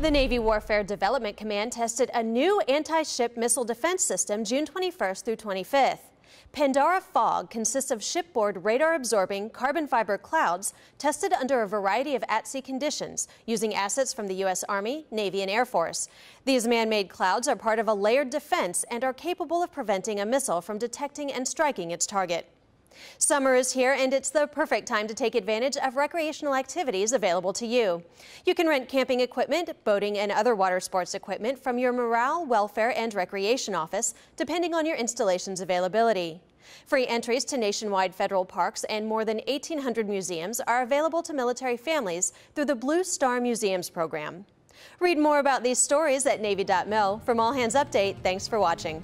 The Navy Warfare Development Command tested a new anti-ship missile defense system June 21st through 25th. Pandarra Fog consists of shipboard radar-absorbing carbon fiber clouds tested under a variety of at-sea conditions using assets from the U.S. Army, Navy, and Air Force. These man-made clouds are part of a layered defense and are capable of preventing a missile from detecting and striking its target. Summer is here and it's the perfect time to take advantage of recreational activities available to you. You can rent camping equipment, boating, and other water sports equipment from your Morale, Welfare, and Recreation Office, depending on your installation's availability. Free entries to nationwide federal parks and more than 1,800 museums are available to military families through the Blue Star Museums program. Read more about these stories at Navy.mil. From All Hands Update, thanks for watching.